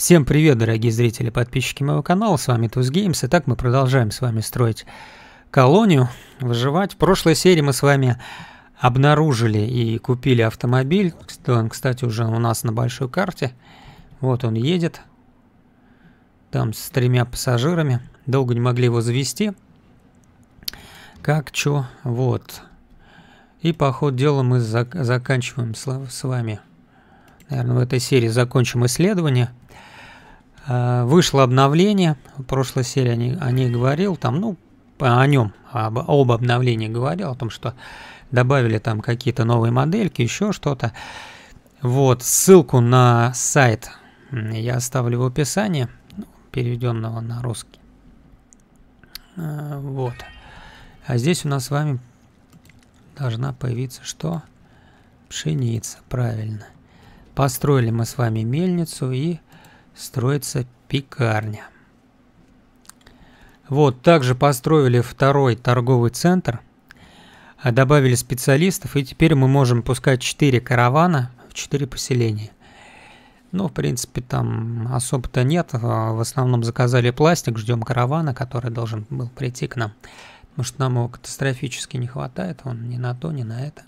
Всем привет, дорогие зрители, подписчики моего канала, с вами Туз Геймс. Итак, мы продолжаем с вами строить колонию, выживать. В прошлой серии мы с вами обнаружили и купили автомобиль. Он, кстати, уже у нас на большой карте. Вот он едет. Там с тремя пассажирами. Долго не могли его завести. Как, чё, вот. И по ходу дела мы зак заканчиваем с вами. Наверное, в этой серии закончим исследование. Э, вышло обновление, в прошлой серии о ней, о ней говорил, там, ну, о нем, об, об обновлении говорил, о том, что добавили там какие-то новые модельки, еще что-то. Вот, ссылку на сайт я оставлю в описании, ну, переведенного на русский. Э, вот. А здесь у нас с вами должна появиться что? Пшеница, правильно. Построили мы с вами мельницу и строится пекарня. Вот, также построили второй торговый центр, а добавили специалистов, и теперь мы можем пускать 4 каравана в 4 поселения. Ну, в принципе, там особо-то нет. А в основном заказали пластик, ждем каравана, который должен был прийти к нам. Потому что нам его катастрофически не хватает, он ни на то, ни на это.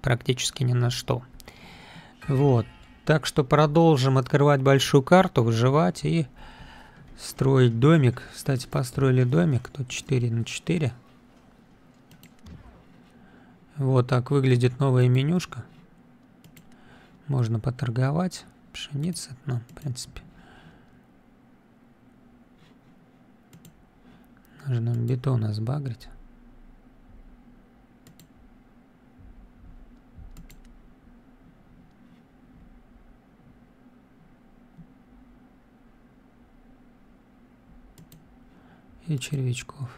Практически ни на что. Вот. Так что продолжим открывать большую карту, выживать и строить домик. Кстати, построили домик, тут 4 на 4. Вот так выглядит новая менюшка. Можно поторговать. Пшеница, ну, в принципе. Нужно бетона сбагрить. И червячков.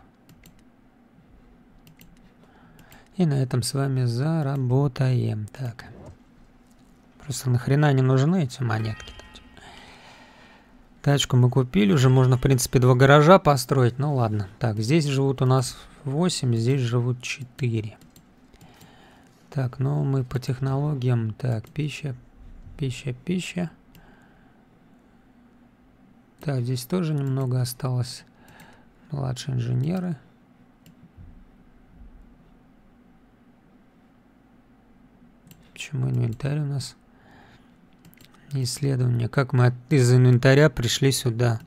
И на этом с вами заработаем. Так. Просто нахрена не нужны эти монетки. Тачку мы купили, уже можно, в принципе, два гаража построить. Ну ладно. Так, здесь живут у нас 8, здесь живут 4. Так, ну мы по технологиям. Так, пища, пища, пища. Так, здесь тоже немного осталось младшие инженеры. Почему инвентарь у нас? Исследование. Как мы из инвентаря пришли сюда?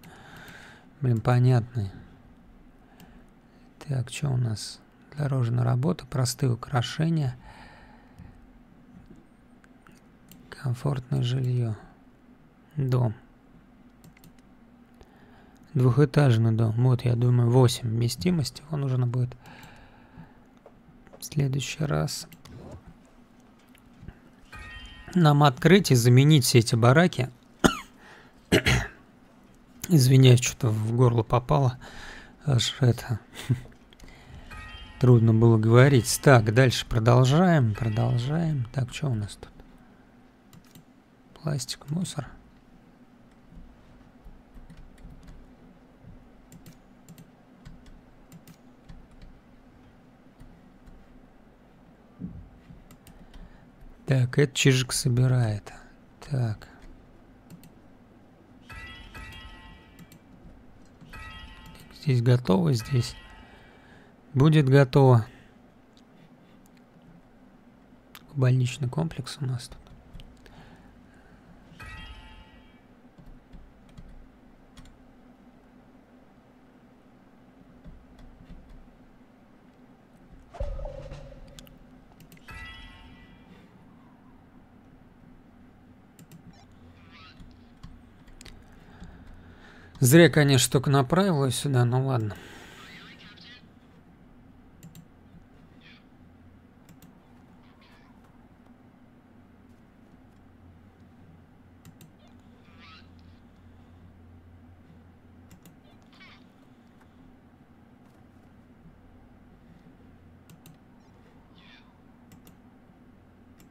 Блин, понятно. Так, что у нас? Дорожная работа, простые украшения. Комфортное жилье. Дом. Двухэтажный дом. Вот, я думаю, 8 вместимости. Его нужно будет в следующий раз нам открыть и заменить все эти бараки. Извиняюсь, что-то в горло попало. Аж это... Трудно было говорить. Так, дальше продолжаем, продолжаем. Так, что у нас тут? Пластик, мусор. Так, это чижик собирает. Так. Здесь готово, здесь будет готово. Больничный комплекс у нас тут. Зря, конечно, только направила сюда, ну ладно.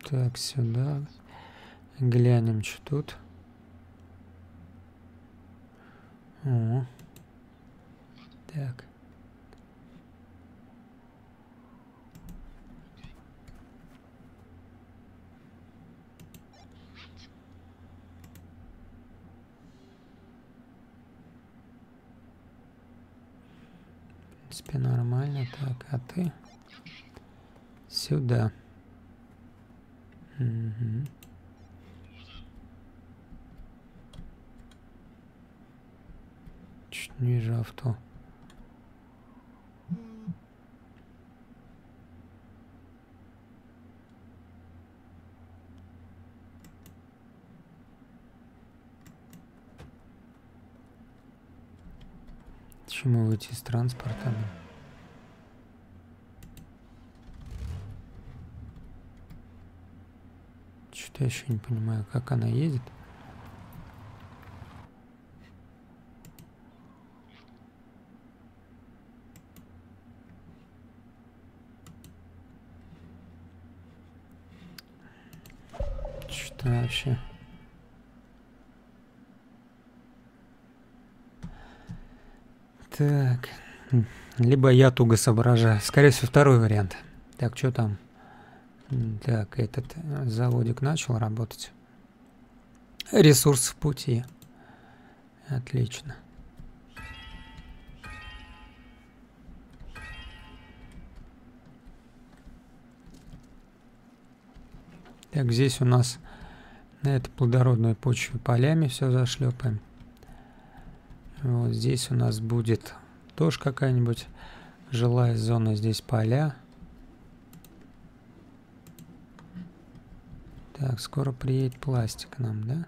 Так, сюда. Глянем, что тут. О. Так. принципе, нормально. Так, а ты сюда. Угу. Чуть не вижу авто. Почему выйти из транспорта? Что-то я еще не понимаю, как она едет. Что вообще? Так. Либо я туго соображаю. Скорее всего, второй вариант. Так, что там? Так, этот э, заводик начал работать. Ресурс в пути. Отлично. Так, здесь у нас на этой плодородной почве полями все зашлепаем. Вот здесь у нас будет тоже какая-нибудь жилая зона. Здесь поля. Так, скоро приедет пластик нам, да?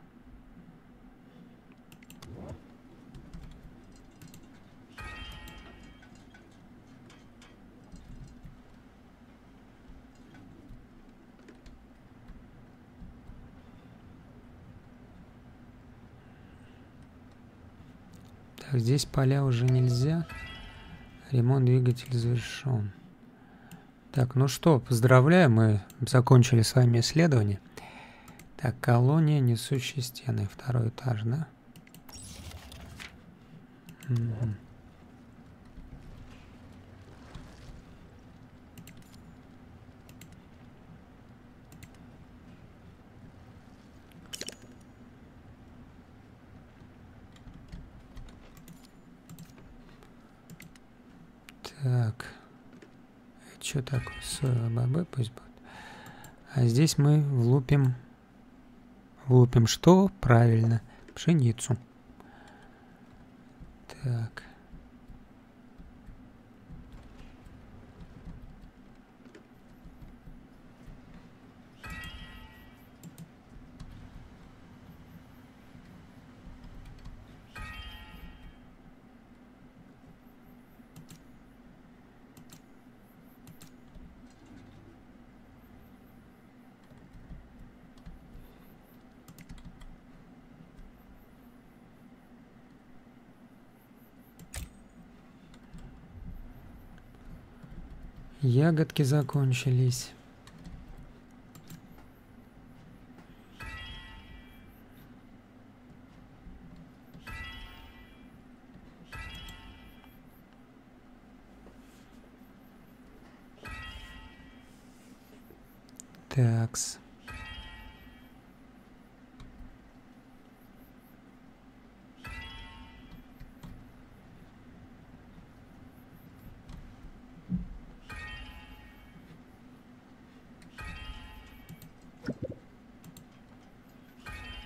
Здесь поля уже нельзя. Ремонт двигателя завершен. Так, ну что, поздравляю, мы закончили с вами исследование. Так, колония, несущие стены, второй этаж, да? Угу. Так. Что такое? Соевая бобы пусть будет. А здесь мы влупим... Влупим что? Правильно. Пшеницу. Так. Ягодки закончились. Такс.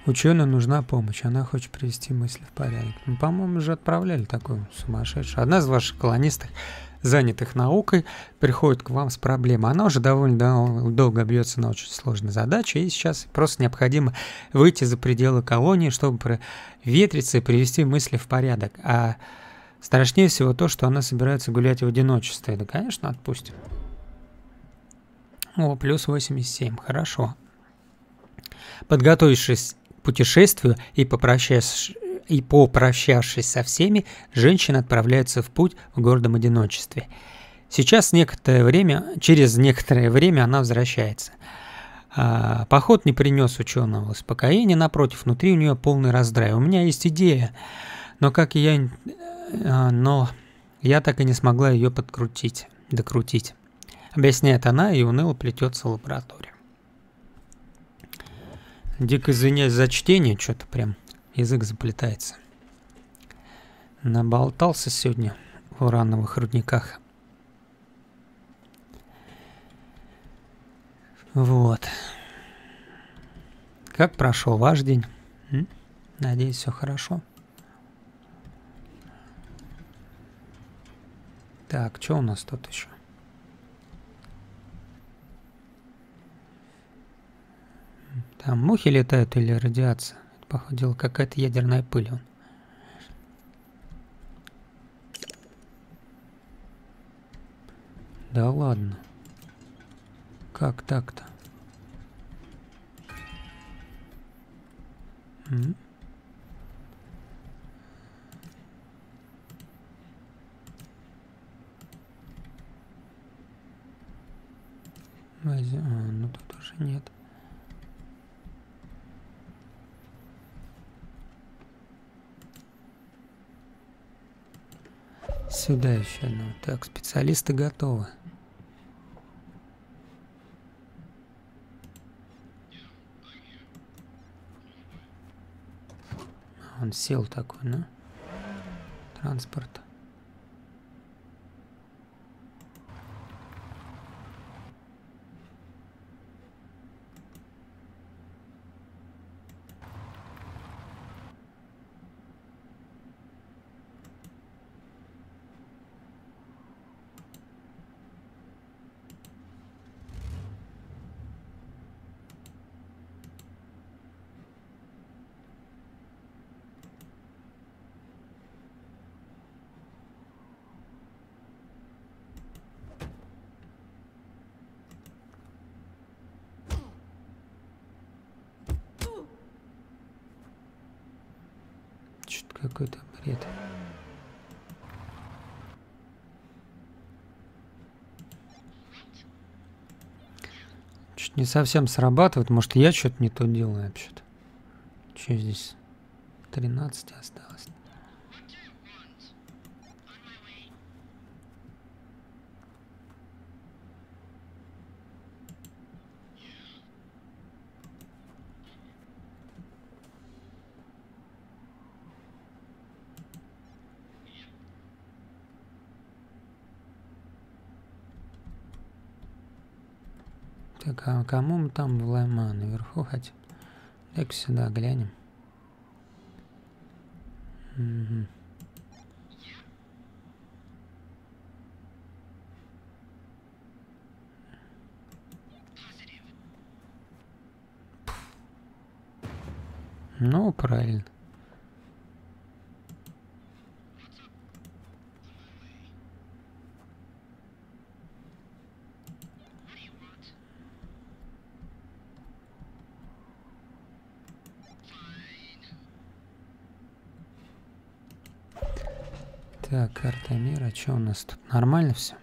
Ученой нужна помощь, она хочет привести мысли в порядок. Ну, по-моему, уже отправляли такую сумасшедшую. Одна из ваших колонисток, занятых наукой, приходит к вам с проблемой. Она уже довольно долго бьется на очень сложной задаче, и сейчас просто необходимо выйти за пределы колонии, чтобы ветриться и привести мысли в порядок. А страшнее всего то, что она собирается гулять в одиночестве. Да, конечно, отпустим. О, плюс 87, хорошо. Подготовившись путешествию и, попрощавшись, и попрощавшись со всеми, женщина отправляется в путь в гордом одиночестве. Сейчас некоторое время, через некоторое время она возвращается. А, поход не принес ученого успокоения, напротив, внутри у нее полный раздрай. У меня есть идея, но как я, а, но я так и не смогла ее подкрутить, докрутить. Объясняет она и уныло плетется в лабораторию. Дико извиняюсь за чтение, что-то прям язык заплетается. Наболтался сегодня в урановых рудниках. Вот. Как прошел ваш день? Надеюсь, все хорошо. Так, что у нас тут еще? Там мухи летают или радиация? Походу, какая-то ядерная пыль. Он. Да ладно. Как так-то? Mm-hmm. А, ну тут уже нет. Сюда еще одно. Так, специалисты готовы. Он сел такой, на Транспорт. Какой-то бред. Чуть не совсем срабатывает. Может, я что-то не то делаю вообще-то. Что здесь? 13 осталось. Кому мы там в Лайма наверху хотим? дай сюда глянем. Угу. Ну, правильно. Так, карта мира. Что у нас тут? Нормально все?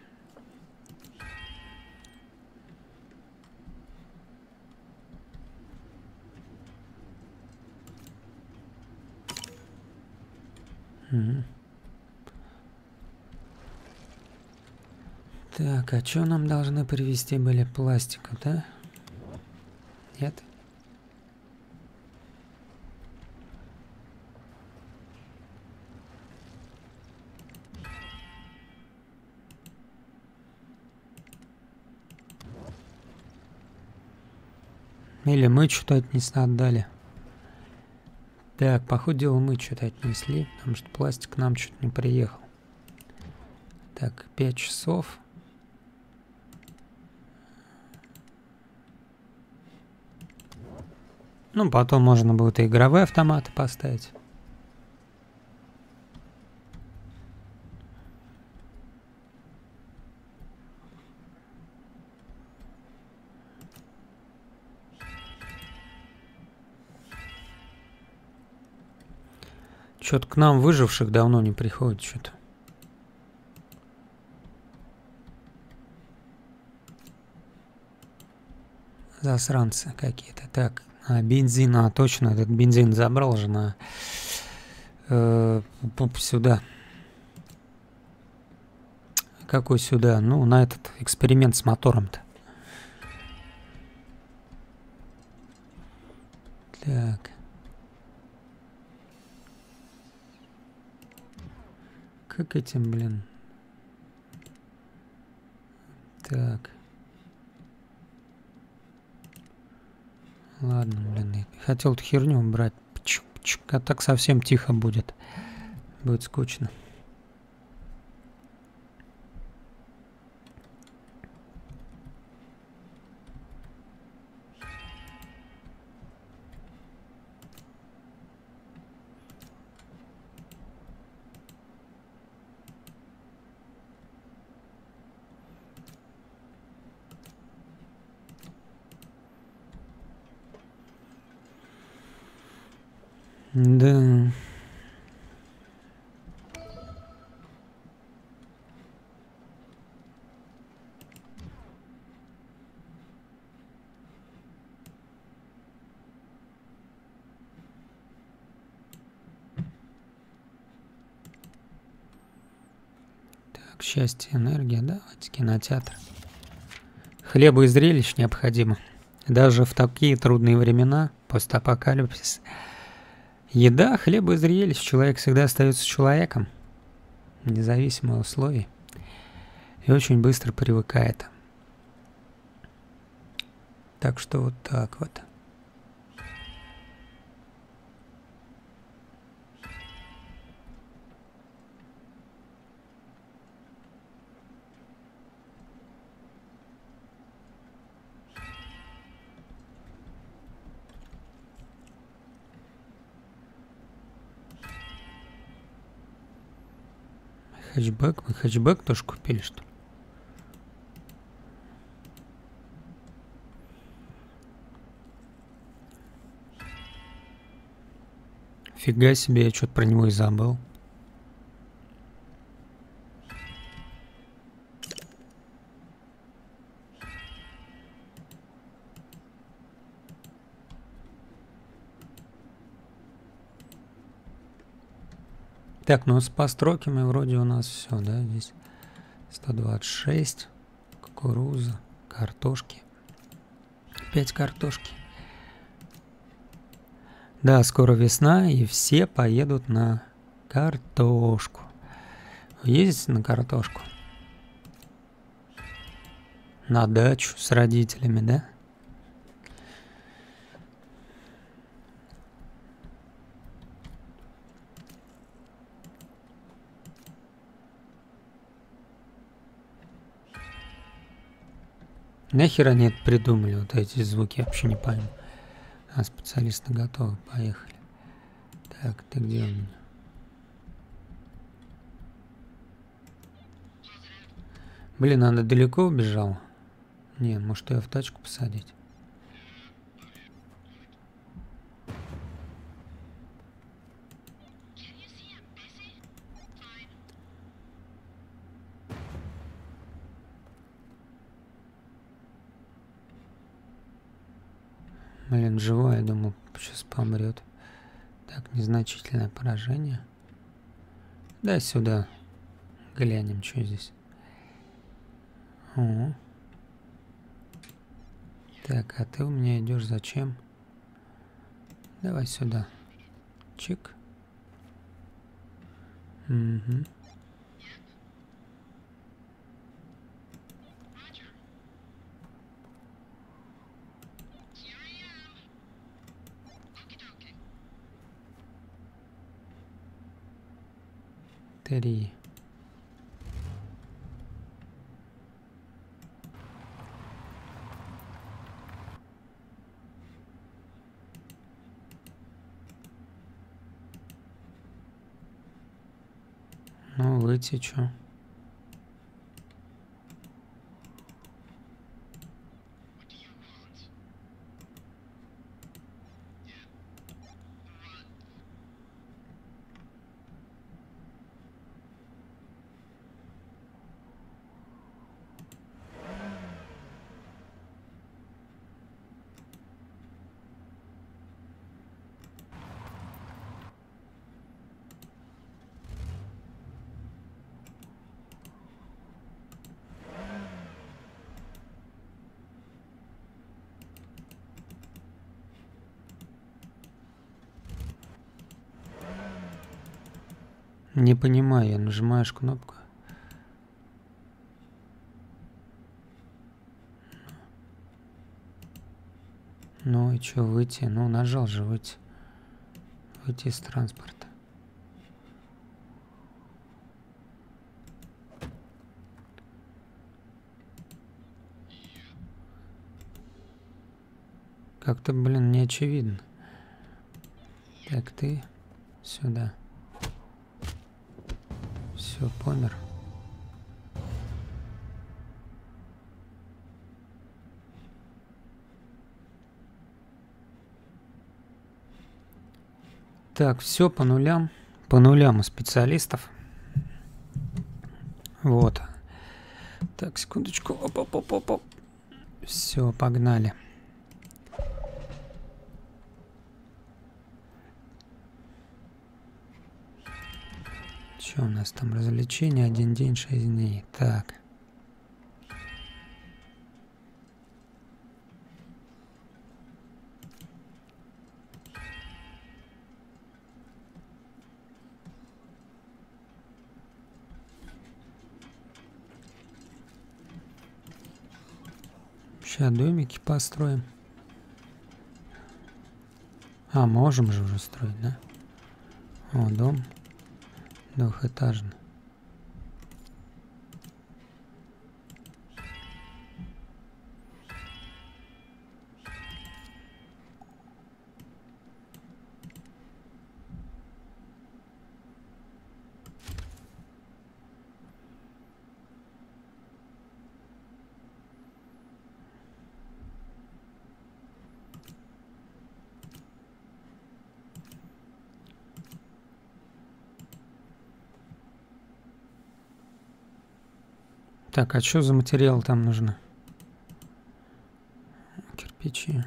Угу. Так, а что нам должны привезти были пластику, да? Нет? Или мы что-то отнесли, отдали. Так, походу дела мы что-то отнесли, потому что пластик нам что-то не приехал. Так, 5 часов. Ну, потом можно будет и игровые автоматы поставить. Что-то к нам выживших давно не приходит что-то. Засранцы какие-то. Так, а бензин, а точно, этот бензин забрал же на э, сюда. Какой сюда? Ну, на этот эксперимент с мотором-то. Так. Как этим, блин? Так. Ладно, блин, хотел эту херню убрать. Пчук, пчук, а так совсем тихо будет. Будет скучно. Так, счастье, энергия, давайте кинотеатр. Хлеба и зрелищ необходимо. Даже в такие трудные времена, постапокалипсис, Еда, хлеб и зрелищ. Человек всегда остается человеком, независимо от условий, и очень быстро привыкает. Так что вот так вот. Хэтчбэк? Вы хэтчбэк тоже купили, что ли? Фига себе, я что-то про него и забыл. Так, ну с постройками вроде у нас все, да, здесь 126, кукуруза, картошки, 5 картошки. Да, скоро весна, и все поедут на картошку. Ездите на картошку? На дачу с родителями, да? Нахер они это придумали, вот эти звуки, я вообще не пойму. А специалисты готовы, поехали. Так, ты где у меня? Блин, она далеко убежала? Не, может ее в тачку посадить? Блин, живой, я думал, сейчас помрет. Так, незначительное поражение. Да, сюда. Глянем, что здесь. О. Так, а ты у меня идешь зачем? Давай сюда. Чик. Угу. Три. Ну, выйти Не понимаю, я нажимаешь кнопку. Ну и что, выйти? Ну, нажал же выйти. Выйти из транспорта. Как-то, блин, не очевидно. Так, ты сюда. Все, помер. Так, все по нулям. По нулям у специалистов. Вот. Так, секундочку. Оп -оп -оп -оп. Все, погнали. Что у нас там? Развлечения, один день, шесть дней. Так. Сейчас домики построим. А, можем же уже строить, да? О, дом двухэтажный. Так, а что за материал там нужно? Кирпичи.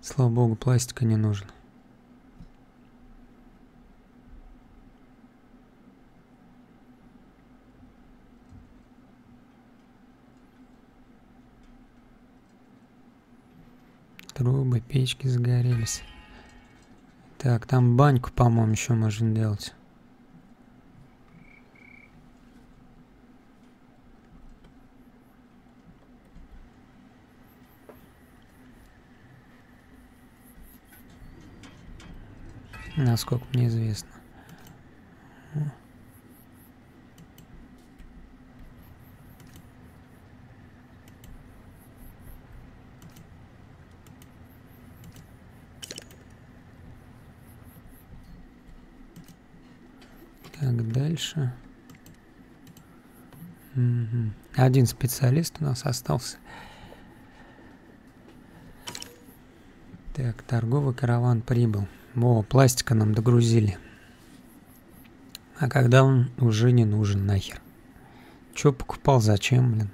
Слава богу, пластика не нужно. Трубы, печки загорелись. Так, там баньку, по-моему, еще можно делать. Насколько мне известно. Так, дальше. Один специалист у нас остался. Так, торговый караван прибыл. О, пластика нам догрузили. А когда он уже не нужен нахер? Чё покупал, зачем, блин?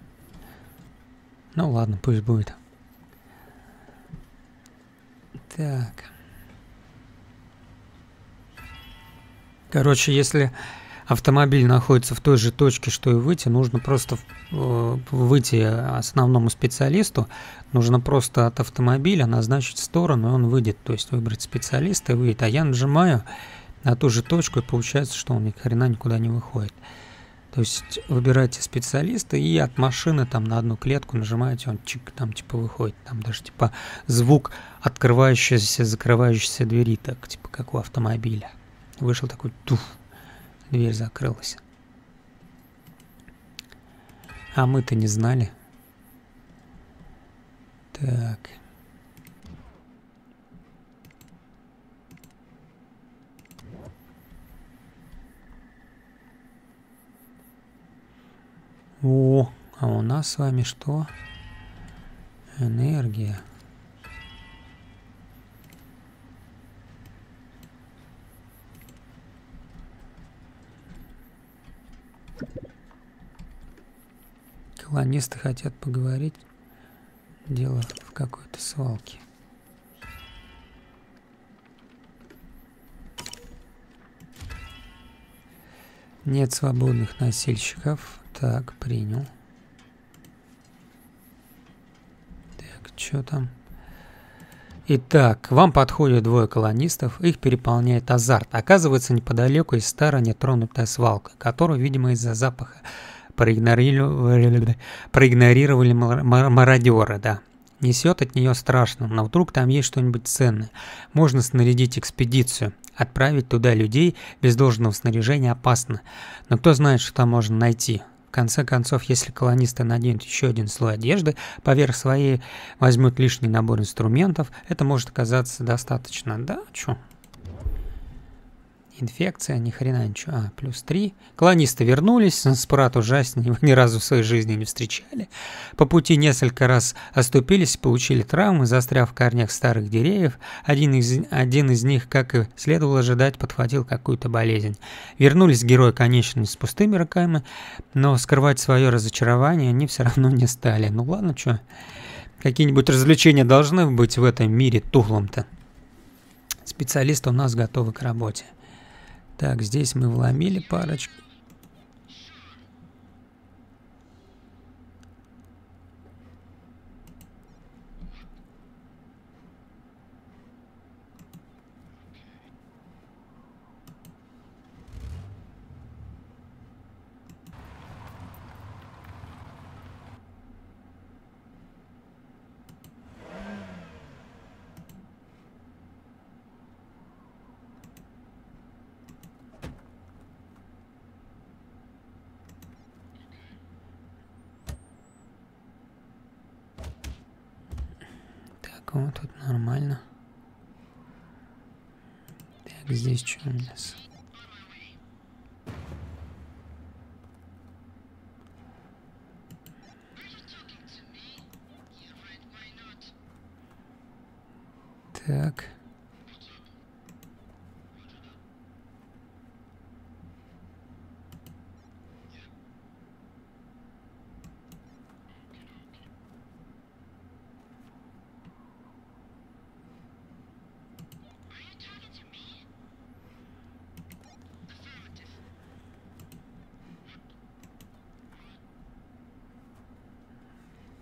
Ну ладно, пусть будет. Так. Короче, если автомобиль находится в той же точке, что и выйти, нужно просто э, выйти основному специалисту, нужно просто от автомобиля назначить сторону, и он выйдет, то есть выбрать специалиста и выйдет. А я нажимаю на ту же точку, и получается, что он ни хрена никуда не выходит. То есть выбирайте специалиста и от машины там на одну клетку нажимаете, он чик, там типа выходит, там даже типа звук открывающейся, закрывающейся двери, так типа как у автомобиля. Вышел такой туф, Дверь закрылась. А мы-то не знали. Так. О, а у нас с вами что? Энергия. Колонисты хотят поговорить. Дело в какой-то свалке. Нет свободных носильщиков. Так, принял. Так, что там? Итак, к вам подходят двое колонистов, их переполняет азарт. Оказывается, неподалеку есть старая нетронутая свалка, которую, видимо, из-за запаха проигнорировали, проигнорировали мародеры, да. Несет от нее страшно, но вдруг там есть что-нибудь ценное. Можно снарядить экспедицию. Отправить туда людей без должного снаряжения опасно. Но кто знает, что там можно найти. В конце концов, если колонисты наденут еще один слой одежды, поверх своей возьмут лишний набор инструментов, это может оказаться достаточно. Да, чё? Инфекция, ни хрена ничего. А, плюс 3. Колонисты вернулись, спрат ужаснее, его ни разу в своей жизни не встречали. По пути несколько раз оступились, получили травмы, застряв в корнях старых деревьев. Один из, один из них, как и следовало ожидать, подхватил какую-то болезнь. Вернулись герои, конечно, с пустыми руками, но скрывать свое разочарование они все равно не стали. Ну ладно, что, какие-нибудь развлечения должны быть в этом мире тухлом-то. Специалисты у нас готовы к работе. Так, здесь мы вломили парочку. Вот тут нормально. Так, здесь что у нас? Так.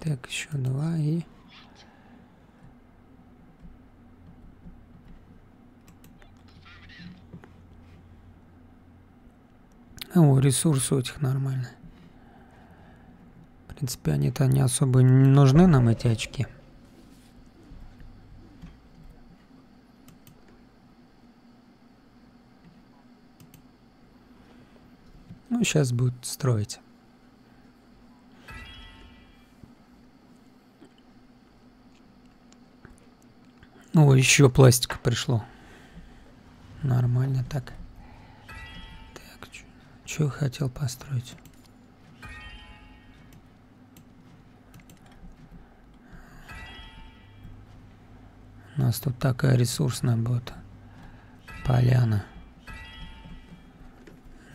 Так, еще два и... О, ресурсы у этих нормально. В принципе, они-то не особо не нужны нам, эти очки. Ну, сейчас будут строить. О, еще пластика пришло. Нормально. Так, что хотел построить? У нас тут такая ресурсная будет. Поляна.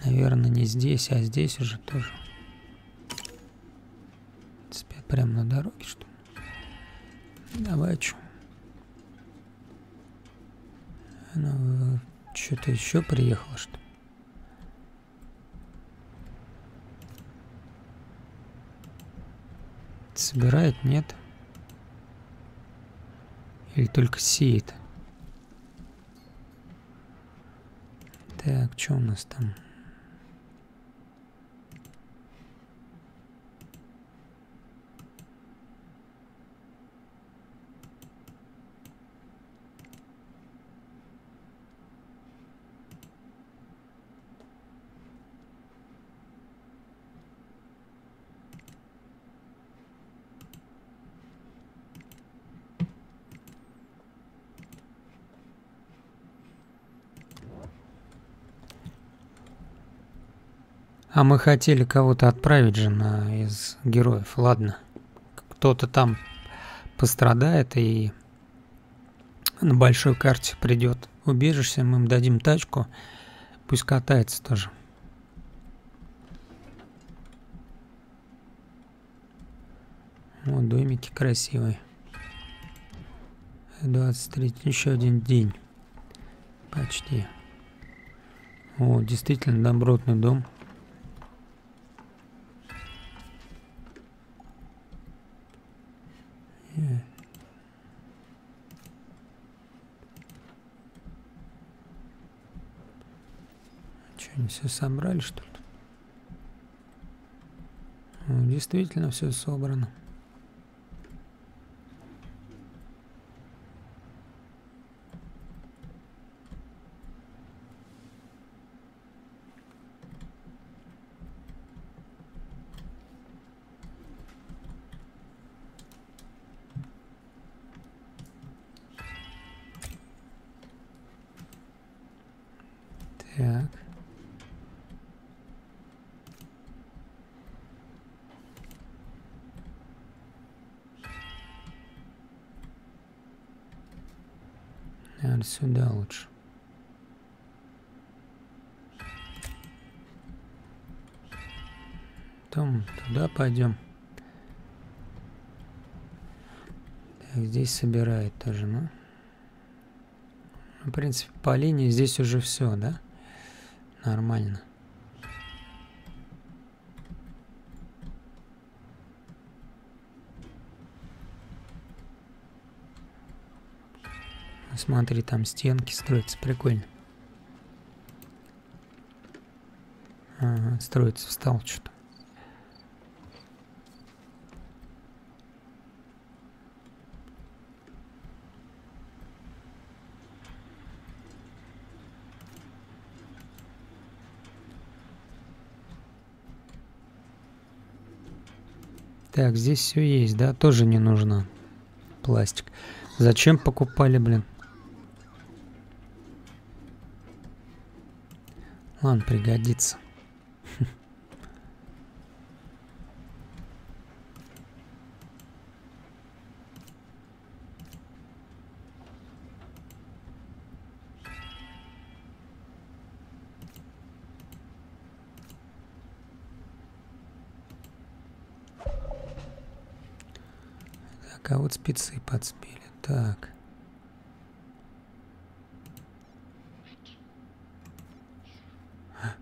Наверное, не здесь, а здесь уже тоже. Прямо на дороге, что ли? Давай, что? Она что-то еще приехала, что Собирает, нет? Или только сеет? Так, что у нас там? А мы хотели кого-то отправить же на, из героев. Ладно. Кто-то там пострадает и на большой карте придет. Убежишься, мы им дадим тачку. Пусть катается тоже. Вот домики красивые. 23, еще один день. Почти. О, действительно добротный дом. Все собрали, что ли? Ну, действительно все собрано. Пойдем. Так, здесь собирает тоже, ну. В принципе, по линии здесь уже все, да? Нормально. Смотри, там стенки строятся, прикольно. Ага, строится, встал что-то. Так, здесь все есть, да? Тоже не нужно пластик. Зачем покупали, блин? Ладно, пригодится. Так, а вот спецы подспели. Так.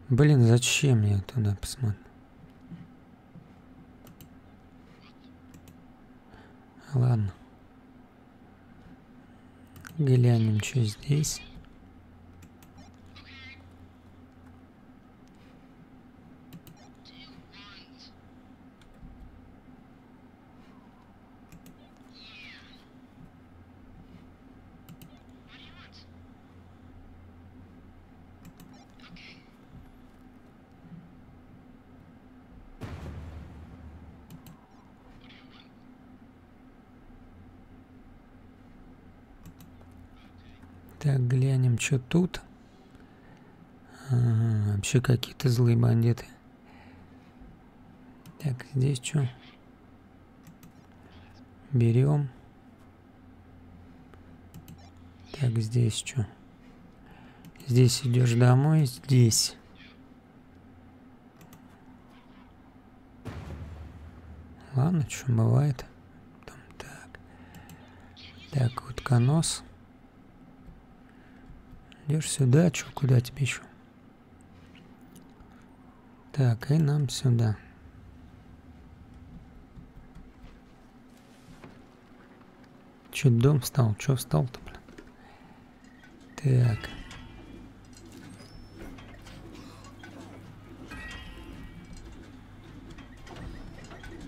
Блин, зачем мне туда посмотреть? Ладно. Глянем, что здесь. Так, что тут. Ага, вообще какие-то злые бандиты. Так, здесь что? Берем. Так, здесь что? Здесь идешь домой, здесь. Ладно, что бывает. Там, так. Так, вот конос. Идешь сюда, что, куда тебе еще? Так, и нам сюда. Че, дом встал? Че встал-то, блин? Так.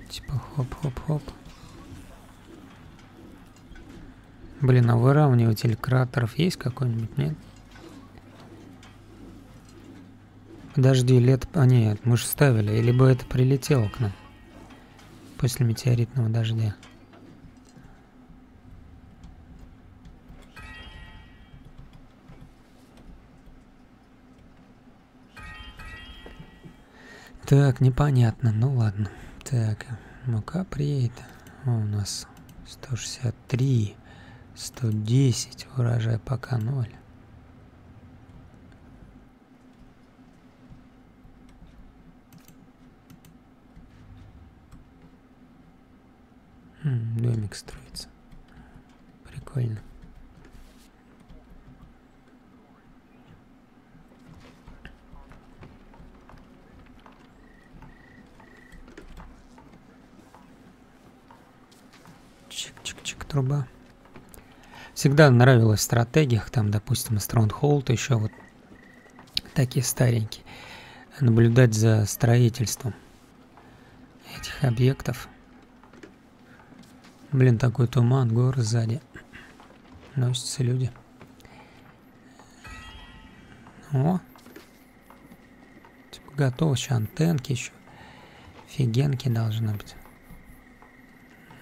Типа хоп-хоп-хоп. Блин, а выравниватель кратеров есть какой-нибудь, нет? Подожди, лет... А нет, мы же ставили. Или бы это прилетело к нам. После метеоритного дождя. Так, непонятно. Ну ладно. Так, мука приедет. О, у нас 163, 110, урожай пока ноль. Домик строится. Прикольно. Чик-чик-чик, труба. Всегда нравилась в стратегиях, там, допустим, Stronghold, еще вот такие старенькие, наблюдать за строительством этих объектов. Блин, такой туман, горы сзади. Носятся люди. О! Типа готово, еще антенки еще. Фигенки должны быть.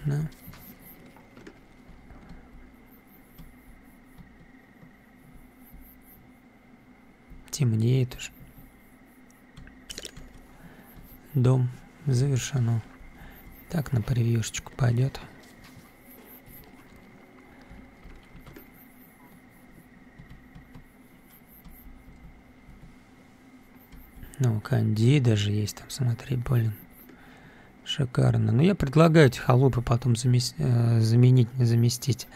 Да. Темнеет уже. Дом завершено. Так на превьюшечку пойдет. Ну, канди даже есть там, смотри, блин. Шикарно. Ну, я предлагаю эти халупы потом замес... э, заменить, заместить.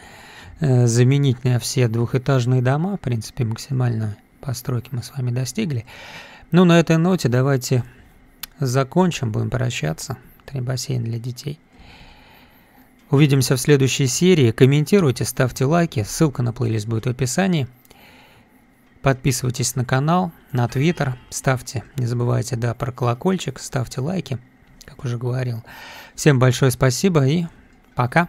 Э, заменить на все двухэтажные дома. В принципе, максимально постройки мы с вами достигли. Ну, на этой ноте давайте закончим, будем прощаться. Три бассейна для детей. Увидимся в следующей серии. Комментируйте, ставьте лайки. Ссылка на плейлист будет в описании. Подписывайтесь на канал, на твиттер, ставьте, не забывайте, да, про колокольчик, ставьте лайки, как уже говорил. Всем большое спасибо и пока.